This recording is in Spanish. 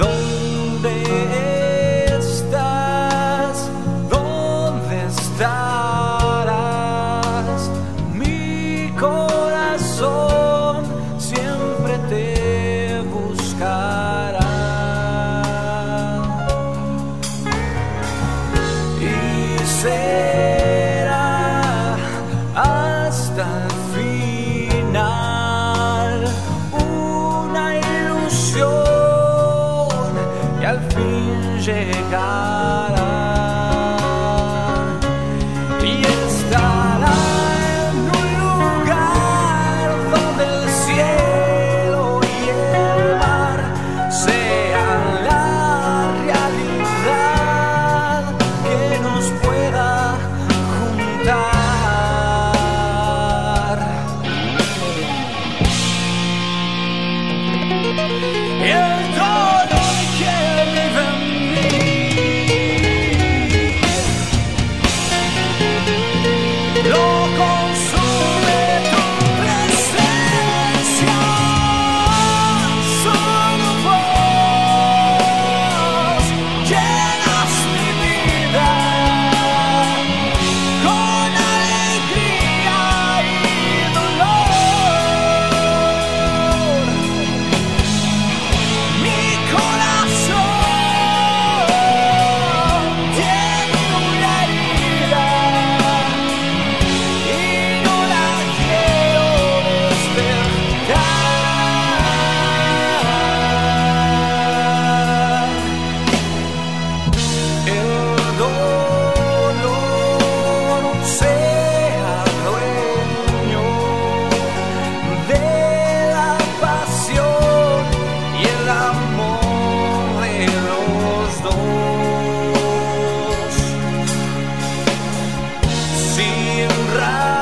Dónde estás, dónde estarás, mi corazón siempre te buscará. llegará y estará en un lugar donde el cielo y el mar sean la realidad que nos pueda juntar. sin raíz.